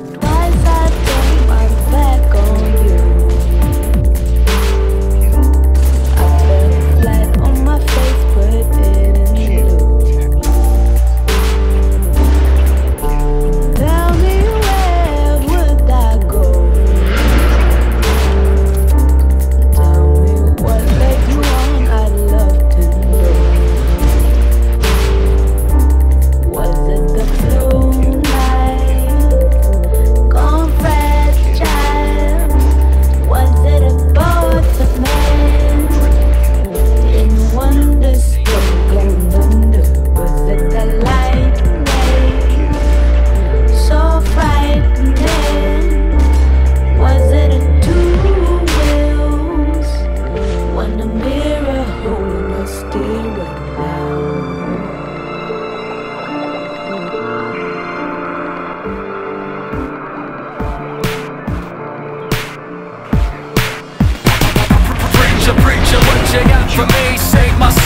Twice. You got for me, save my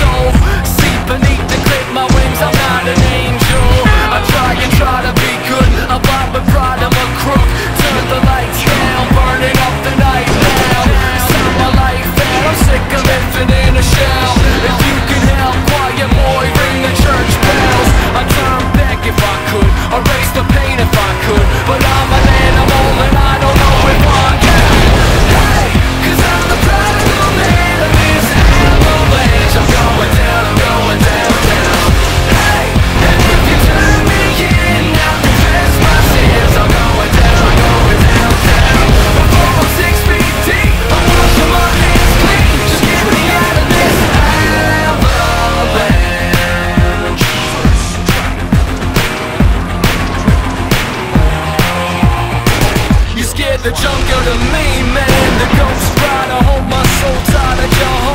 The jungle to me, man. The ghost rider Hold my soul tight at your heart